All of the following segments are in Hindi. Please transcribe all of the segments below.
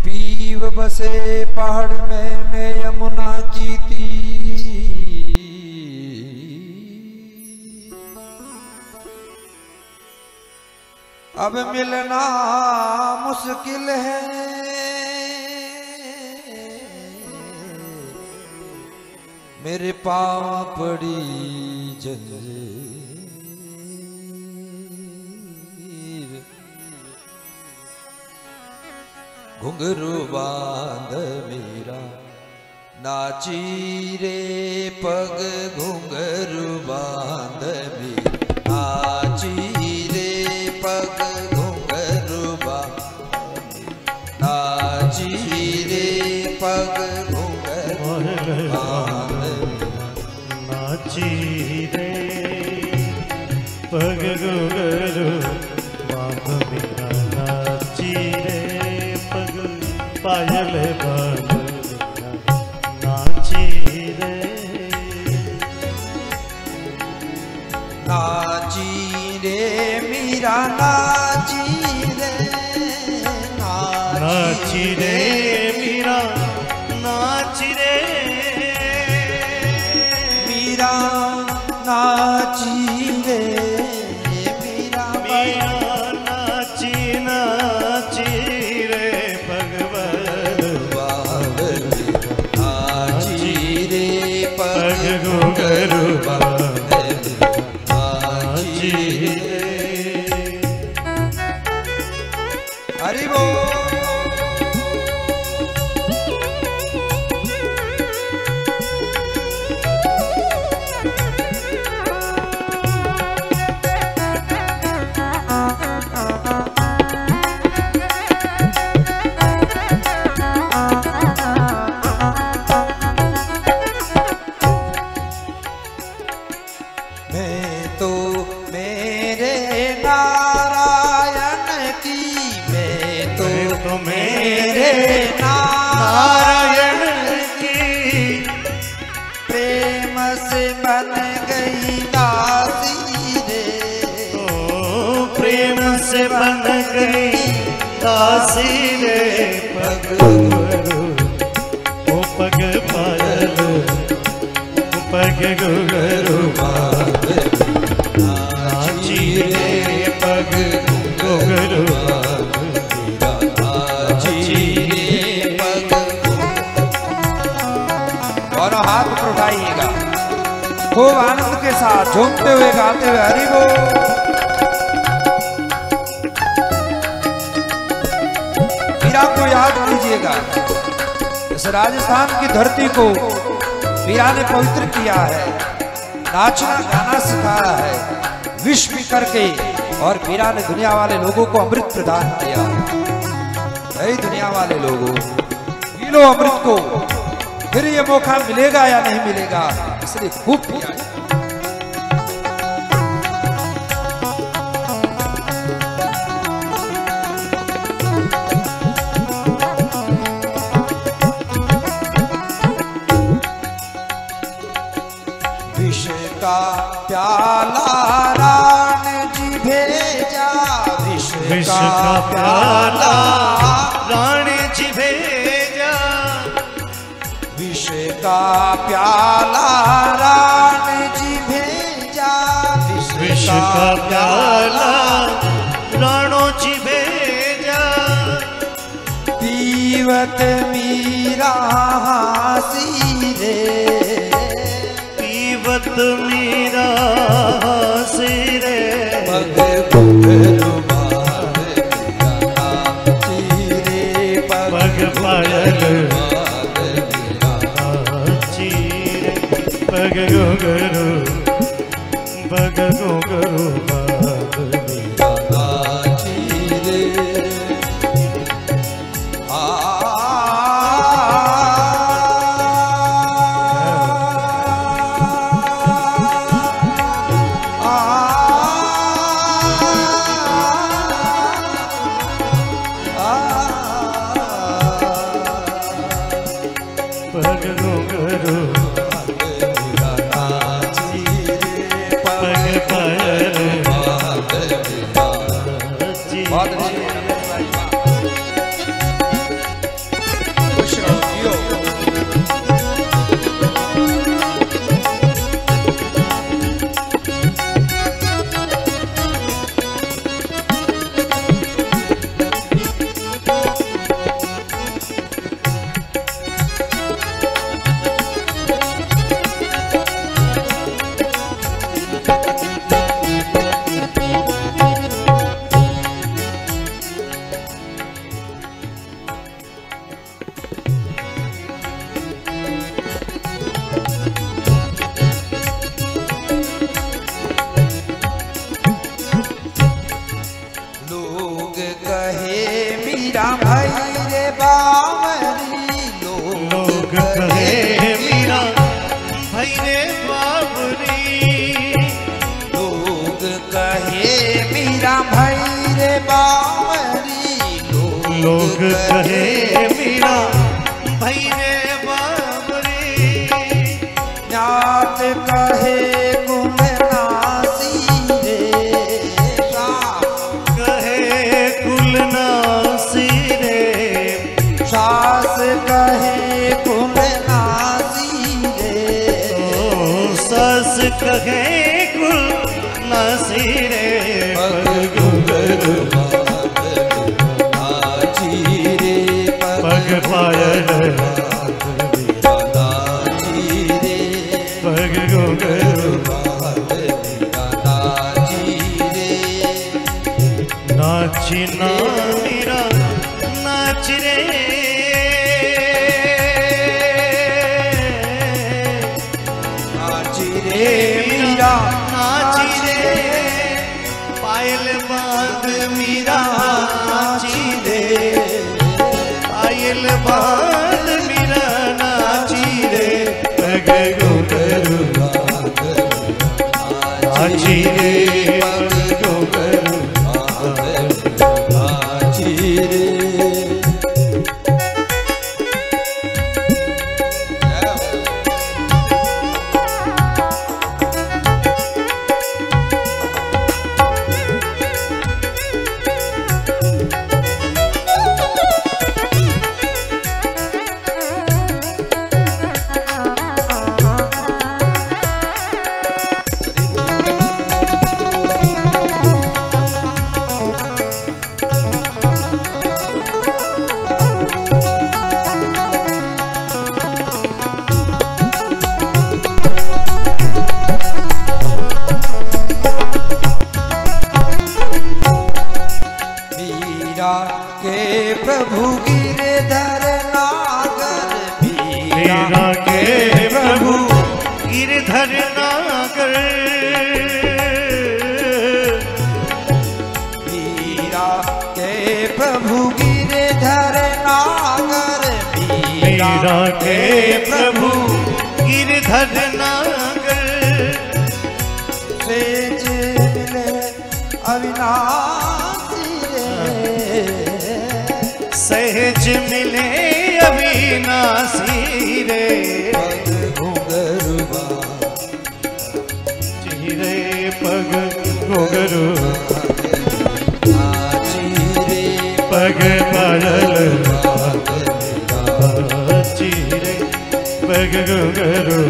पीव बसे पहाड़ में, मैं यमुना की तीर अब मिलना मुश्किल है। मेरे पाँव पड़ी जंजीर घुंघरू बाँध मेरा। नाची रे पग घुंघरू बाँध नाची रे पग घुंघरू बाँध रे पग रे पग पायल नाची रे नाची रे मीरा नाची रे नाची रे नारायण की प्रेम से बन गई दासी रे। ओ प्रेम से बन गई दासी रे। पग गुगरू ओ पग पायल पग नाची रे, पग गुगरू और हाथ पर उठाइएगा। खूब आनंद के साथ झूमते हुए गाते हुए हरी बोल। मीरा को याद कीजिएगा। इस राजस्थान की धरती को मीरा ने पवित्र किया है, नाचना, गाना सिखाया है विश्व करके और मीरा ने दुनिया वाले लोगों को अमृत प्रदान किया। है दुनिया वाले लोगों अमृत को फिर ये मौका मिलेगा या नहीं मिलेगा? इसलिए खूब पिया प्याला जी भेजा। का का प्याला का प्याला राम जी भेजा। विष का प्याला राणो जी भेजा। पीवत मीरा हासी रे। पीवत मीरा गुगरू बाग लोग कहे मीरा। भाई रे। बाबरी ज्ञात कहे सास कहे गुण नासी रे। ओ सस कहे कुल नासी रे। पायल ना मीरा नाच रे। मीरा के प्रभु गिरधर नागर मीरा के प्रभु गिरधर नागर। सेज मिले अविनाशी रे। सहज मिले अविनाशी रे। घुंघरुआ। चिरे पग गोगरू रे पग पायल चिरे पग गोगरू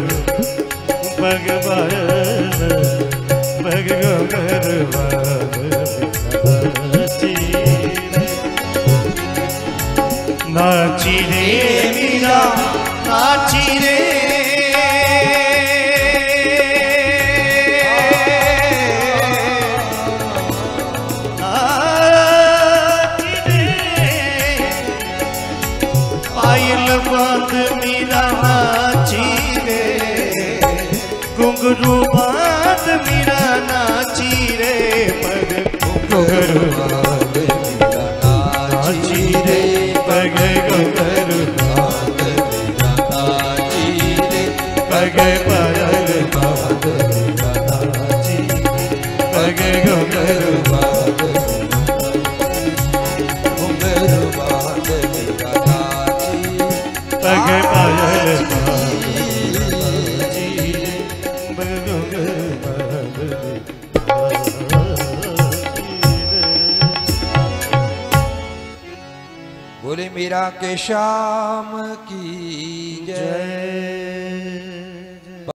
पग पायल बोले मीरा के शाम की